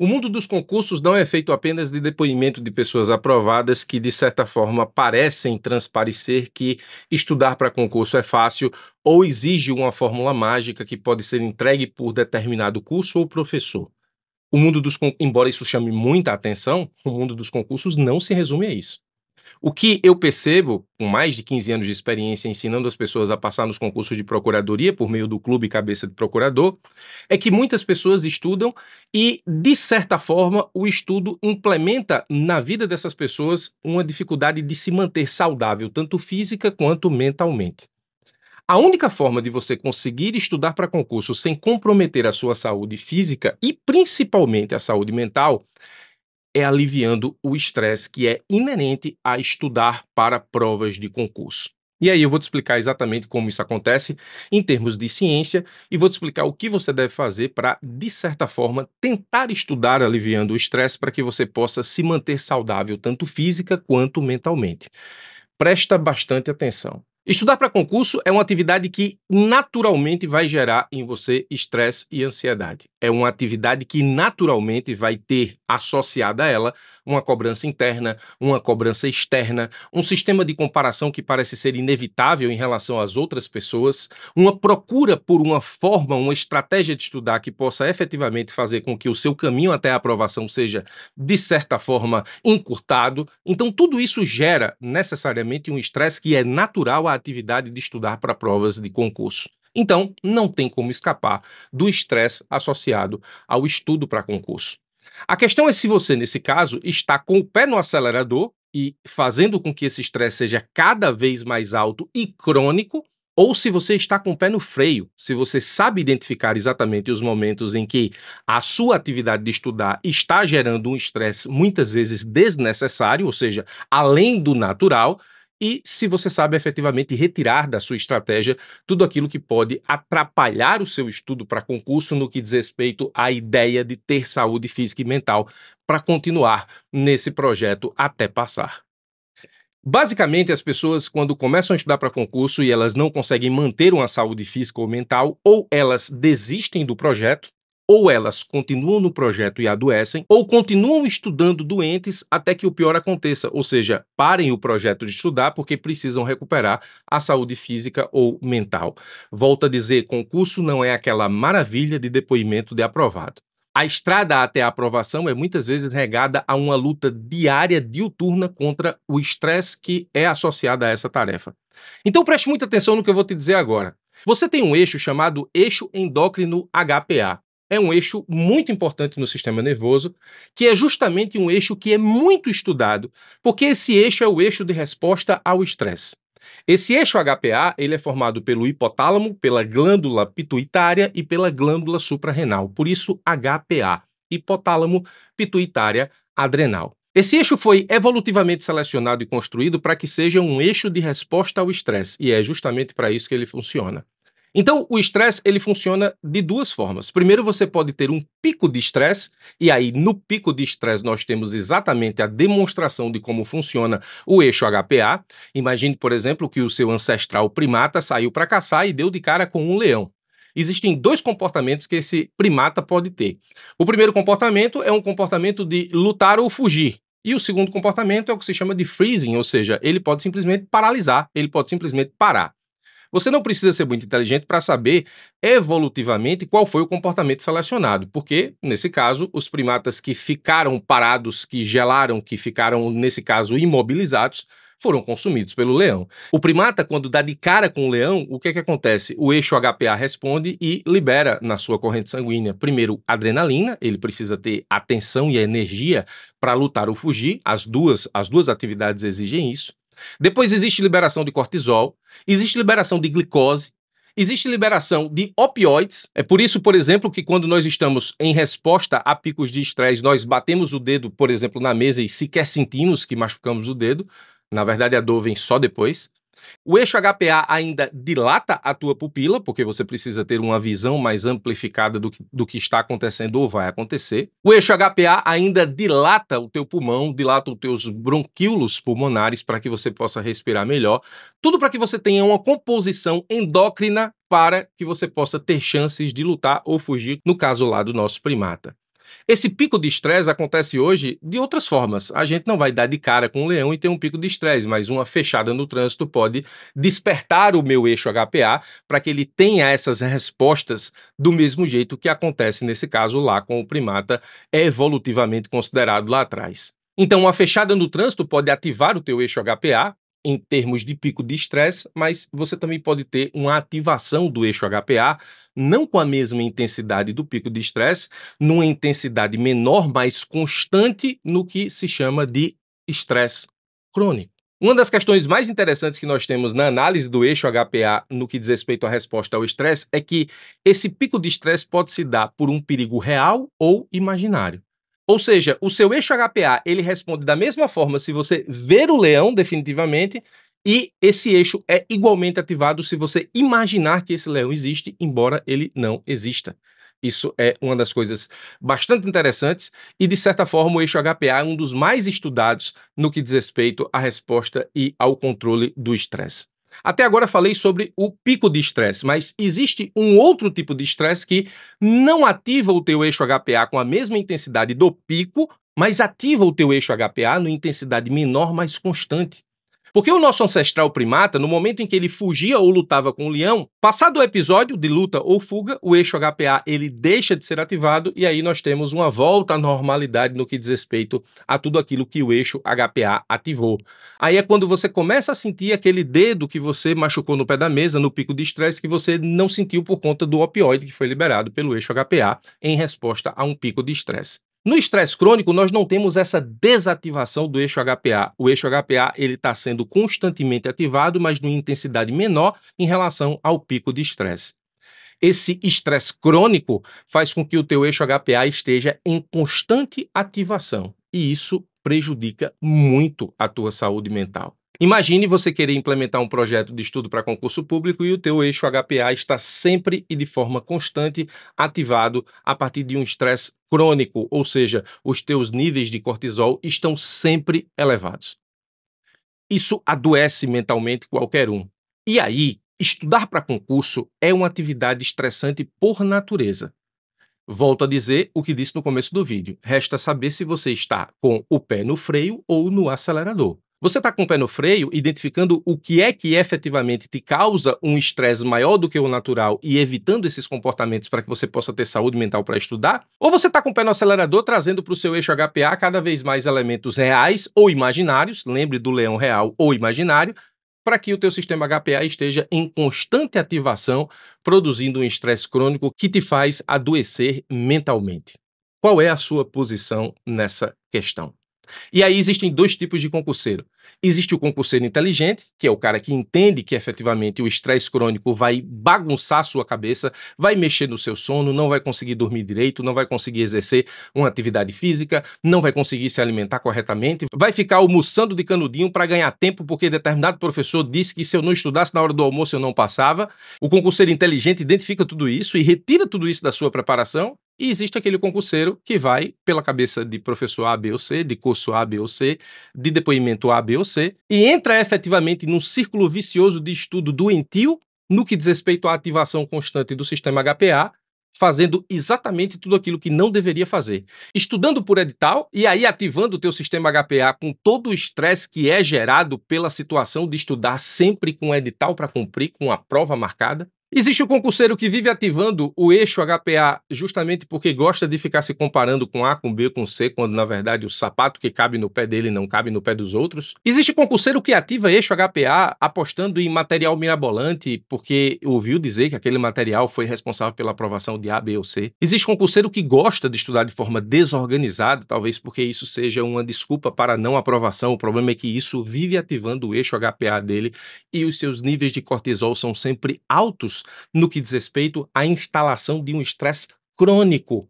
O mundo dos concursos não é feito apenas de depoimento de pessoas aprovadas que, de certa forma, parecem transparecer que estudar para concurso é fácil ou exige uma fórmula mágica que pode ser entregue por determinado curso ou professor. O mundo dos embora isso chame muita atenção, o mundo dos concursos não se resume a isso. O que eu percebo, com mais de 15 anos de experiência ensinando as pessoas a passar nos concursos de procuradoria por meio do Clube Cabeça de Procurador, é que muitas pessoas estudam e, de certa forma, o estudo implementa na vida dessas pessoas uma dificuldade de se manter saudável, tanto física quanto mentalmente. A única forma de você conseguir estudar para concurso sem comprometer a sua saúde física e principalmente a saúde mental é aliviando o estresse que é inerente a estudar para provas de concurso. E aí eu vou te explicar exatamente como isso acontece em termos de ciência e vou te explicar o que você deve fazer para, de certa forma, tentar estudar aliviando o estresse para que você possa se manter saudável tanto física quanto mentalmente. Presta bastante atenção. Estudar para concurso é uma atividade que naturalmente vai gerar em você estresse e ansiedade. É uma atividade que naturalmente vai ter associada a ela uma cobrança interna, uma cobrança externa, um sistema de comparação que parece ser inevitável em relação às outras pessoas, uma procura por uma forma, uma estratégia de estudar que possa efetivamente fazer com que o seu caminho até a aprovação seja, de certa forma, encurtado. Então, tudo isso gera necessariamente um estresse que é natural à atividade de estudar para provas de concurso. Então, não tem como escapar do estresse associado ao estudo para concurso. A questão é se você, nesse caso, está com o pé no acelerador e fazendo com que esse estresse seja cada vez mais alto e crônico, ou se você está com o pé no freio, se você sabe identificar exatamente os momentos em que a sua atividade de estudar está gerando um estresse muitas vezes desnecessário, ou seja, além do natural, e se você sabe efetivamente retirar da sua estratégia tudo aquilo que pode atrapalhar o seu estudo para concurso no que diz respeito à ideia de ter saúde física e mental para continuar nesse projeto até passar. Basicamente, as pessoas, quando começam a estudar para concurso e elas não conseguem manter uma saúde física ou mental, ou elas desistem do projeto, ou elas continuam no projeto e adoecem, ou continuam estudando doentes até que o pior aconteça, ou seja, parem o projeto de estudar porque precisam recuperar a saúde física ou mental. Volto a dizer, concurso não é aquela maravilha de depoimento de aprovado. A estrada até a aprovação é muitas vezes regada a uma luta diária diuturna contra o estresse que é associado a essa tarefa. Então preste muita atenção no que eu vou te dizer agora. Você tem um eixo chamado eixo endócrino HPA é um eixo muito importante no sistema nervoso, que é justamente um eixo que é muito estudado, porque esse eixo é o eixo de resposta ao estresse. Esse eixo HPA ele é formado pelo hipotálamo, pela glândula pituitária e pela glândula suprarrenal. Por isso, HPA, hipotálamo, pituitária, adrenal. Esse eixo foi evolutivamente selecionado e construído para que seja um eixo de resposta ao estresse, e é justamente para isso que ele funciona. Então, o estresse ele funciona de duas formas. Primeiro, você pode ter um pico de estresse, e aí no pico de estresse nós temos exatamente a demonstração de como funciona o eixo HPA. Imagine, por exemplo, que o seu ancestral primata saiu para caçar e deu de cara com um leão. Existem dois comportamentos que esse primata pode ter. O primeiro comportamento é um comportamento de lutar ou fugir. E o segundo comportamento é o que se chama de freezing, ou seja, ele pode simplesmente paralisar, ele pode simplesmente parar. Você não precisa ser muito inteligente para saber evolutivamente qual foi o comportamento selecionado, porque, nesse caso, os primatas que ficaram parados, que gelaram, que ficaram, nesse caso, imobilizados, foram consumidos pelo leão. O primata, quando dá de cara com o leão, o que, é que acontece? O eixo HPA responde e libera na sua corrente sanguínea, primeiro, adrenalina, ele precisa ter atenção e energia para lutar ou fugir, as duas, as duas atividades exigem isso. Depois existe liberação de cortisol, existe liberação de glicose, existe liberação de opioides. É por isso, por exemplo, que quando nós estamos em resposta a picos de estresse, nós batemos o dedo, por exemplo, na mesa e sequer sentimos que machucamos o dedo. Na verdade, a dor vem só depois. O eixo HPA ainda dilata a tua pupila, porque você precisa ter uma visão mais amplificada do que, do que está acontecendo ou vai acontecer. O eixo HPA ainda dilata o teu pulmão, dilata os teus bronquíolos pulmonares para que você possa respirar melhor. Tudo para que você tenha uma composição endócrina para que você possa ter chances de lutar ou fugir, no caso lá do nosso primata. Esse pico de estresse acontece hoje de outras formas. A gente não vai dar de cara com um leão e ter um pico de estresse, mas uma fechada no trânsito pode despertar o meu eixo HPA para que ele tenha essas respostas do mesmo jeito que acontece nesse caso lá com o primata evolutivamente considerado lá atrás. Então, uma fechada no trânsito pode ativar o teu eixo HPA, em termos de pico de estresse, mas você também pode ter uma ativação do eixo HPA, não com a mesma intensidade do pico de estresse, numa intensidade menor, mais constante, no que se chama de estresse crônico. Uma das questões mais interessantes que nós temos na análise do eixo HPA no que diz respeito à resposta ao estresse é que esse pico de estresse pode se dar por um perigo real ou imaginário. Ou seja, o seu eixo HPA, ele responde da mesma forma se você ver o leão definitivamente e esse eixo é igualmente ativado se você imaginar que esse leão existe, embora ele não exista. Isso é uma das coisas bastante interessantes e, de certa forma, o eixo HPA é um dos mais estudados no que diz respeito à resposta e ao controle do estresse. Até agora falei sobre o pico de estresse, mas existe um outro tipo de estresse que não ativa o teu eixo HPA com a mesma intensidade do pico, mas ativa o teu eixo HPA numa intensidade menor, mais constante. Porque o nosso ancestral primata, no momento em que ele fugia ou lutava com o leão, passado o episódio de luta ou fuga, o eixo HPA ele deixa de ser ativado e aí nós temos uma volta à normalidade no que diz respeito a tudo aquilo que o eixo HPA ativou. Aí é quando você começa a sentir aquele dedo que você machucou no pé da mesa, no pico de estresse, que você não sentiu por conta do opioide que foi liberado pelo eixo HPA em resposta a um pico de estresse. No estresse crônico, nós não temos essa desativação do eixo HPA. O eixo HPA ele está sendo constantemente ativado, mas numa intensidade menor em relação ao pico de estresse. Esse estresse crônico faz com que o teu eixo HPA esteja em constante ativação e isso prejudica muito a tua saúde mental. Imagine você querer implementar um projeto de estudo para concurso público e o teu eixo HPA está sempre e de forma constante ativado a partir de um estresse crônico, ou seja, os teus níveis de cortisol estão sempre elevados. Isso adoece mentalmente qualquer um. E aí, estudar para concurso é uma atividade estressante por natureza. Volto a dizer o que disse no começo do vídeo. Resta saber se você está com o pé no freio ou no acelerador. Você está com o pé no freio, identificando o que é que efetivamente te causa um estresse maior do que o natural e evitando esses comportamentos para que você possa ter saúde mental para estudar? Ou você está com o pé no acelerador, trazendo para o seu eixo HPA cada vez mais elementos reais ou imaginários, lembre do leão real ou imaginário, para que o teu sistema HPA esteja em constante ativação, produzindo um estresse crônico que te faz adoecer mentalmente. Qual é a sua posição nessa questão? E aí existem dois tipos de concurseiro. Existe o concurseiro inteligente, que é o cara que entende que efetivamente o estresse crônico vai bagunçar sua cabeça, vai mexer no seu sono, não vai conseguir dormir direito, não vai conseguir exercer uma atividade física, não vai conseguir se alimentar corretamente, vai ficar almoçando de canudinho para ganhar tempo porque determinado professor disse que se eu não estudasse na hora do almoço eu não passava. O concurseiro inteligente identifica tudo isso e retira tudo isso da sua preparação e existe aquele concurseiro que vai pela cabeça de professor A, B ou C, de curso A, B ou C, de depoimento A, B ou C, e entra efetivamente num círculo vicioso de estudo doentio no que diz respeito à ativação constante do sistema HPA, fazendo exatamente tudo aquilo que não deveria fazer. Estudando por edital e aí ativando o teu sistema HPA com todo o estresse que é gerado pela situação de estudar sempre com edital para cumprir, com a prova marcada, Existe o concurseiro que vive ativando o eixo HPA justamente porque gosta de ficar se comparando com A, com B, com C, quando na verdade o sapato que cabe no pé dele não cabe no pé dos outros. Existe concurseiro que ativa eixo HPA apostando em material mirabolante porque ouviu dizer que aquele material foi responsável pela aprovação de A, B ou C. Existe concurseiro que gosta de estudar de forma desorganizada, talvez porque isso seja uma desculpa para não aprovação. O problema é que isso vive ativando o eixo HPA dele e os seus níveis de cortisol são sempre altos no que diz respeito à instalação de um estresse crônico.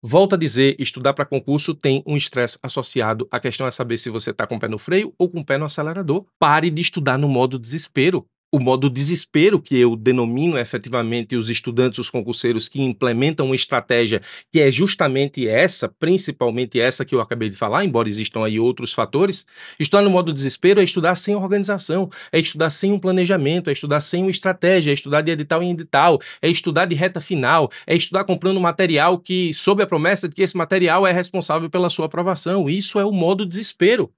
Volto a dizer, estudar para concurso tem um estresse associado. A questão é saber se você está com o pé no freio ou com o pé no acelerador. Pare de estudar no modo desespero. O modo desespero, que eu denomino efetivamente os estudantes, os concurseiros que implementam uma estratégia que é justamente essa, principalmente essa que eu acabei de falar, embora existam aí outros fatores. Estudar no modo desespero é estudar sem organização, é estudar sem um planejamento, é estudar sem uma estratégia, é estudar de edital em edital, é estudar de reta final, é estudar comprando material que, sob a promessa de que esse material é responsável pela sua aprovação. Isso é o modo desespero.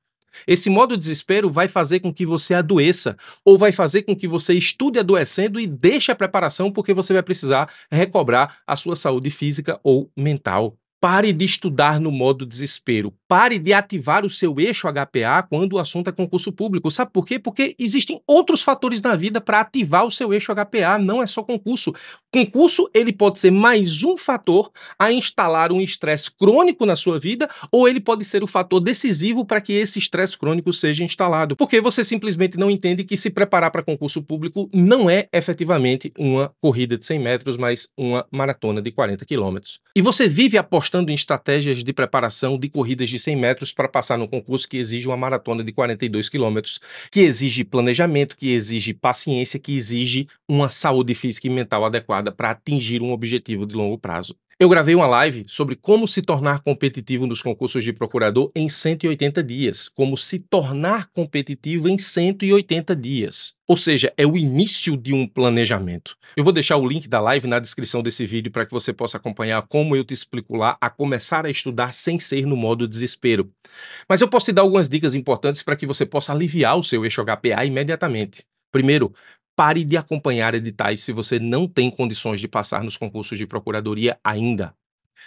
Esse modo desespero vai fazer com que você adoeça, ou vai fazer com que você estude adoecendo e deixe a preparação porque você vai precisar recobrar a sua saúde física ou mental. Pare de estudar no modo desespero. Pare de ativar o seu eixo HPA quando o assunto é concurso público. Sabe por quê? Porque existem outros fatores na vida para ativar o seu eixo HPA, não é só concurso. Concurso, ele pode ser mais um fator a instalar um estresse crônico na sua vida, ou ele pode ser o fator decisivo para que esse estresse crônico seja instalado. Porque você simplesmente não entende que se preparar para concurso público não é efetivamente uma corrida de 100 metros, mas uma maratona de 40 quilômetros. E você vive apostando apostando em estratégias de preparação de corridas de 100 metros para passar no concurso que exige uma maratona de 42 quilômetros, que exige planejamento, que exige paciência, que exige uma saúde física e mental adequada para atingir um objetivo de longo prazo. Eu gravei uma live sobre como se tornar competitivo nos concursos de procurador em 180 dias. Como se tornar competitivo em 180 dias. Ou seja, é o início de um planejamento. Eu vou deixar o link da live na descrição desse vídeo para que você possa acompanhar como eu te explico lá a começar a estudar sem ser no modo desespero. Mas eu posso te dar algumas dicas importantes para que você possa aliviar o seu eixo HPA imediatamente. Primeiro, Pare de acompanhar editais se você não tem condições de passar nos concursos de procuradoria ainda.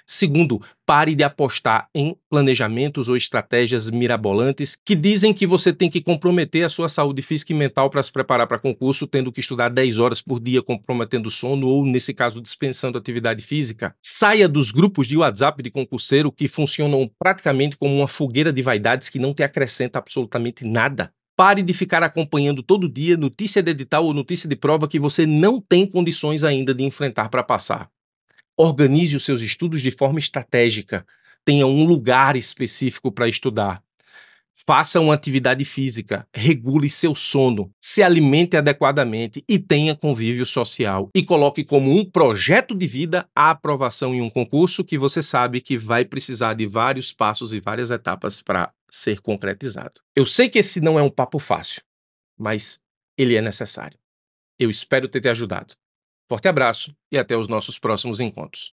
Segundo, pare de apostar em planejamentos ou estratégias mirabolantes que dizem que você tem que comprometer a sua saúde física e mental para se preparar para concurso, tendo que estudar 10 horas por dia, comprometendo sono ou, nesse caso, dispensando atividade física. Saia dos grupos de WhatsApp de concurseiro que funcionam praticamente como uma fogueira de vaidades que não te acrescenta absolutamente nada. Pare de ficar acompanhando todo dia notícia de edital ou notícia de prova que você não tem condições ainda de enfrentar para passar. Organize os seus estudos de forma estratégica. Tenha um lugar específico para estudar. Faça uma atividade física, regule seu sono, se alimente adequadamente e tenha convívio social. E coloque como um projeto de vida a aprovação em um concurso que você sabe que vai precisar de vários passos e várias etapas para ser concretizado. Eu sei que esse não é um papo fácil, mas ele é necessário. Eu espero ter te ajudado. Forte abraço e até os nossos próximos encontros.